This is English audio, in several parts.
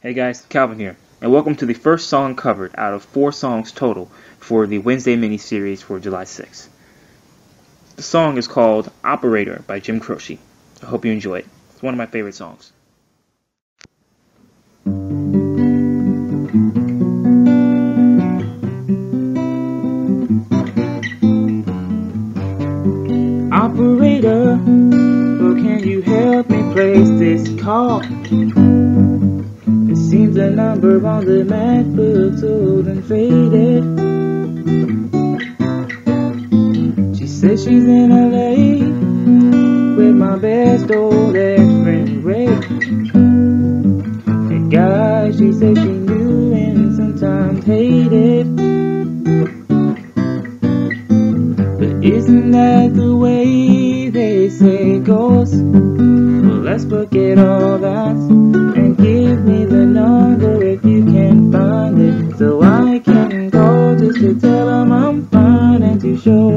Hey guys, Calvin here, and welcome to the first song covered out of four songs total for the Wednesday mini-series for July 6th. The song is called Operator by Jim Croce. I hope you enjoy it. It's one of my favorite songs. Operator, can you help me place this call? The number on the matchbook's old and faded. She says she's in LA with my best old ex-friend Ray. A guy she said she knew and sometimes hated. But isn't that the way they say it goes? Well, let's forget all that and give me number if you can find it, so I can call just to tell them I'm fine and to show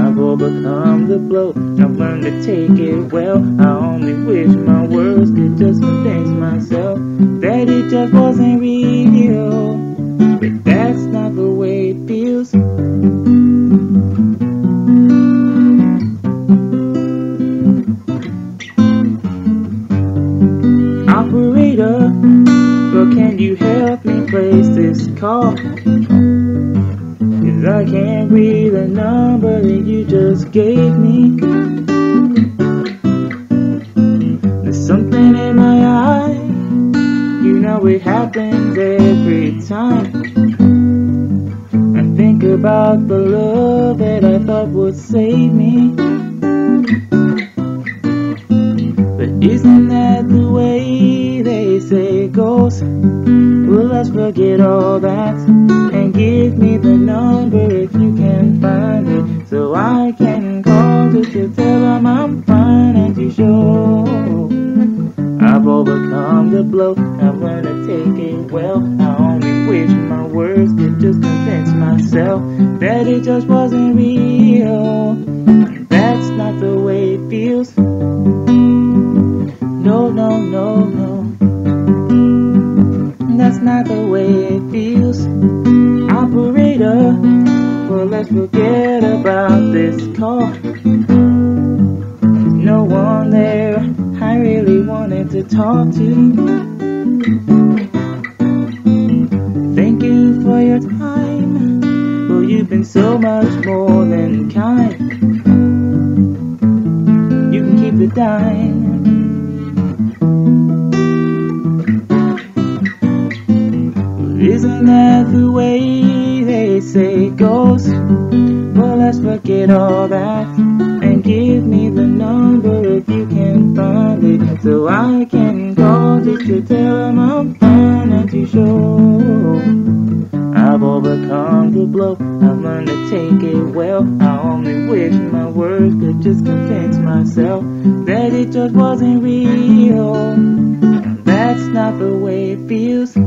I've overcome the blow. I've learned to take it well. I only wish my words could just convince myself that it just wasn't real. Can you help me place this call? Cause I can't read the number that you just gave me. There's something in my eye, you know it happens every time. I think about the love that I thought would save me. But isn't that the way they say goes? Well, let's forget all that and give me the number if you can find it, so I can call to tell them I'm fine and to show I've overcome the blow. Learned to take it well. I only wish my words could just convince myself that it just wasn't real. That's not the way it feels. Operator, well, let's forget about this call. No one there I really wanted to talk to. Thank you for your time. Well, you've been so much more than kind. You can keep the dime. Isn't that the way they say it goes? Well, let's forget all that and give me the number if you can find it, so I can call just to tell them I'm fine and to show I've overcome the blow. I've learned to take it well. I only wish my words could just convince myself that it just wasn't real. That's not the way it feels.